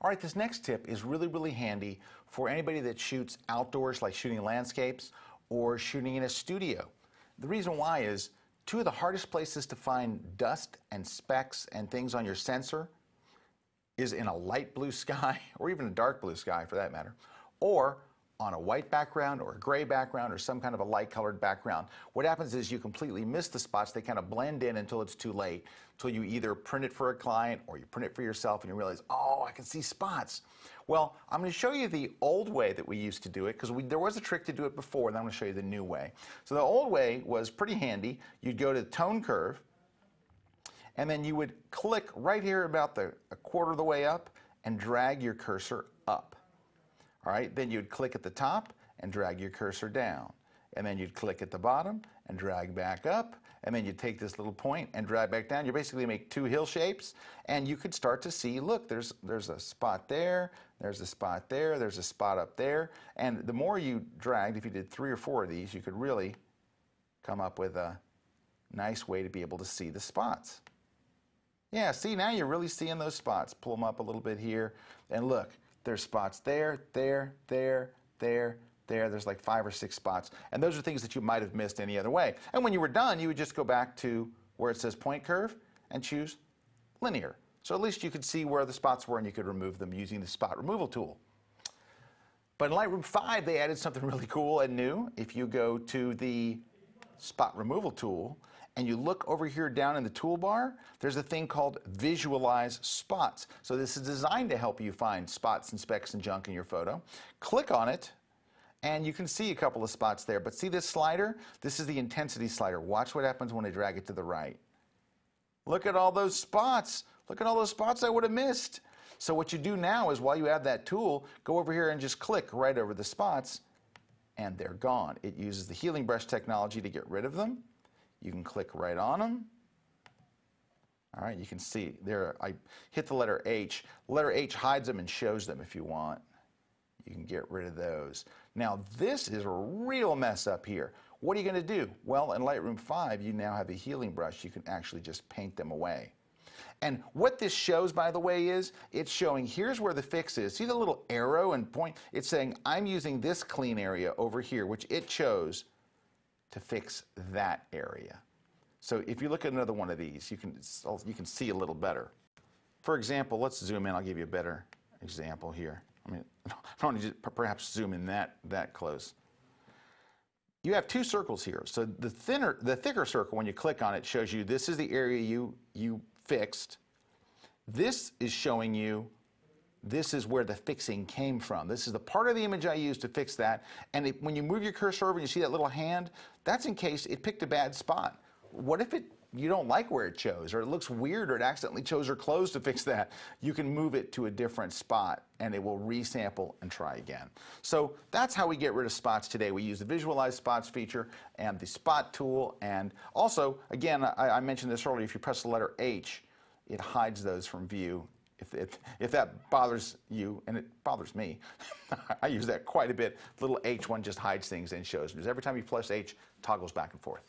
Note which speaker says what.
Speaker 1: All right, this next tip is really, really handy for anybody that shoots outdoors, like shooting landscapes or shooting in a studio. The reason why is two of the hardest places to find dust and specks and things on your sensor is in a light blue sky, or even a dark blue sky for that matter, or on a white background or a gray background or some kind of a light colored background. What happens is you completely miss the spots. They kind of blend in until it's too late, until you either print it for a client or you print it for yourself and you realize, oh, I can see spots. Well, I'm going to show you the old way that we used to do it because there was a trick to do it before, and I'm going to show you the new way. So the old way was pretty handy. You'd go to the tone curve, and then you would click right here about the a quarter of the way up and drag your cursor up. All right, then you'd click at the top and drag your cursor down. And then you'd click at the bottom and drag back up. And then you'd take this little point and drag back down. You basically make two hill shapes. And you could start to see, look, there's, there's a spot there, there's a spot there, there's a spot up there. And the more you dragged, if you did three or four of these, you could really come up with a nice way to be able to see the spots. Yeah, see, now you're really seeing those spots. Pull them up a little bit here. And look, there's spots there, there, there, there, there. There's like five or six spots. And those are things that you might have missed any other way. And when you were done, you would just go back to where it says point curve and choose linear. So at least you could see where the spots were and you could remove them using the spot removal tool. But in Lightroom 5, they added something really cool and new. If you go to the spot removal tool and you look over here down in the toolbar, there's a thing called Visualize Spots. So this is designed to help you find spots and specks and junk in your photo. Click on it, and you can see a couple of spots there. But see this slider? This is the intensity slider. Watch what happens when I drag it to the right. Look at all those spots. Look at all those spots I would have missed. So what you do now is while you have that tool, go over here and just click right over the spots, and they're gone. It uses the healing brush technology to get rid of them. You can click right on them. All right, you can see there, I hit the letter H. Letter H hides them and shows them if you want. You can get rid of those. Now, this is a real mess up here. What are you going to do? Well, in Lightroom 5, you now have a healing brush. You can actually just paint them away. And what this shows, by the way, is it's showing here's where the fix is. See the little arrow and point? It's saying I'm using this clean area over here, which it chose to fix that area. So if you look at another one of these, you can, oh, you can see a little better. For example, let's zoom in. I'll give you a better example here. I mean, I don't need to perhaps zoom in that, that close. You have two circles here. So the thinner, the thicker circle, when you click on it, shows you this is the area you, you fixed. This is showing you this is where the fixing came from. This is the part of the image I used to fix that. And it, when you move your cursor over and you see that little hand, that's in case it picked a bad spot. What if it you don't like where it chose or it looks weird or it accidentally chose or closed to fix that, you can move it to a different spot and it will resample and try again. So that's how we get rid of spots today. We use the visualize spots feature and the spot tool and also, again, I, I mentioned this earlier, if you press the letter H, it hides those from view if, if, if that bothers you, and it bothers me, I use that quite a bit. Little H1 just hides things and shows. Because every time you press H, toggles back and forth.